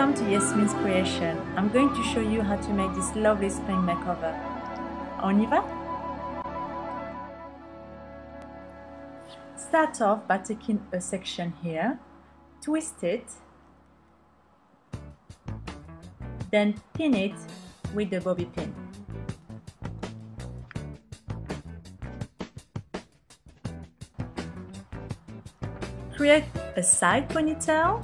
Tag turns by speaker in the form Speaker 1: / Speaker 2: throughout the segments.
Speaker 1: Welcome to Yasmine's Creation. I'm going to show you how to make this lovely spring makeover. On y va? Start off by taking a section here, twist it, then pin it with the bobby pin. Create a side ponytail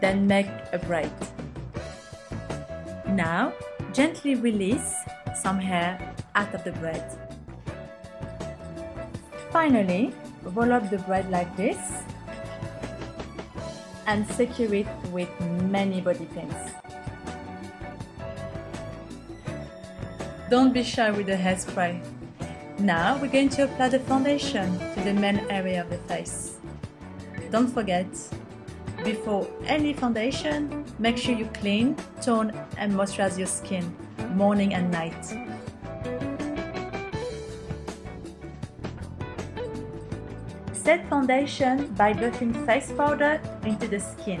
Speaker 1: then make a braid. Now, gently release some hair out of the braid. Finally, roll up the braid like this and secure it with many bobby pins. Don't be shy with the hairspray. Now we're going to apply the foundation to the main area of the face. Don't forget, before any foundation, make sure you clean, tone and moisturize your skin morning and night. Set foundation by buffing face powder into the skin.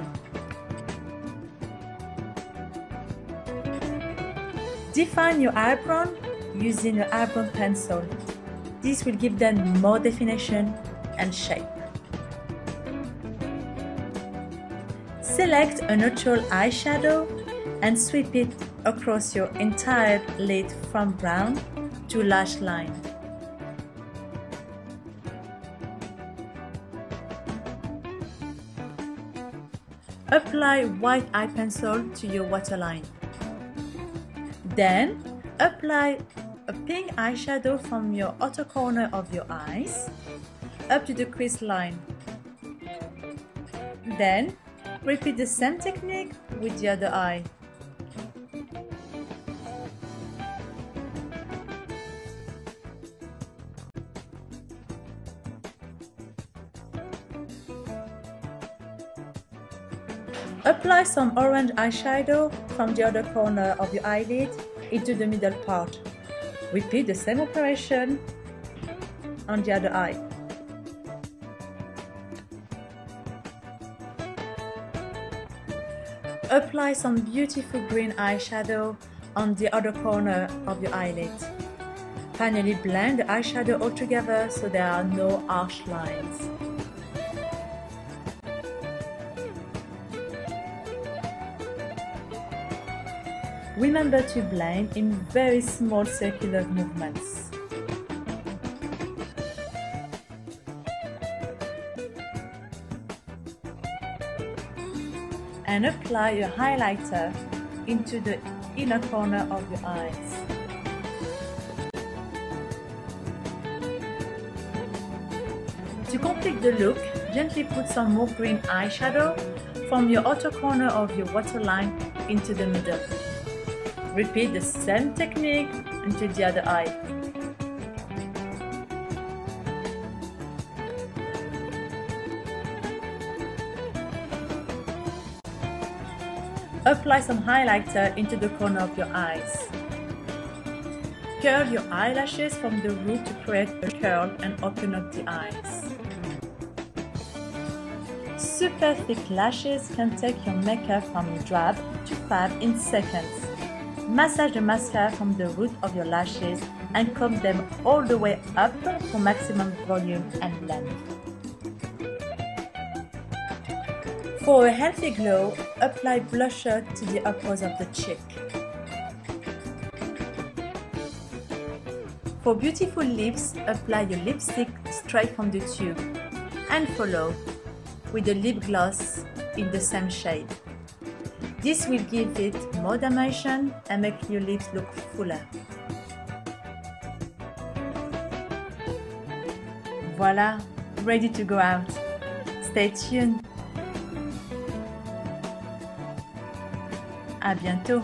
Speaker 1: Define your eyebrow using an eyebrow pencil. This will give them more definition and shape. Select a neutral eyeshadow and sweep it across your entire lid from brown to lash line. Apply white eye pencil to your waterline. Then apply a pink eyeshadow from your outer corner of your eyes up to the crease line. Then repeat the same technique with the other eye. Apply some orange eyeshadow from the other corner of your eyelid into the middle part. Repeat the same operation on the other eye. Apply some beautiful green eyeshadow on the other corner of your eyelid. Finally blend the eyeshadow all together so there are no harsh lines. Remember to blend in very small circular movements. And apply your highlighter into the inner corner of your eyes. To complete the look, gently put some more green eyeshadow from your outer corner of your waterline into the middle. Repeat the same technique into the other eye. Apply some highlighter into the corner of your eyes. Curl your eyelashes from the root to create a curl and open up the eyes. Super thick lashes can take your makeup from drab to fab in seconds. Massage the mascara from the root of your lashes and comb them all the way up for maximum volume and length. For a healthy glow, apply blusher to the uppers of the cheek. For beautiful lips, apply your lipstick straight from the tube and follow with a lip gloss in the same shade. This will give it more dimension and make your lips look fuller. Voila, ready to go out. Stay tuned. À bientôt.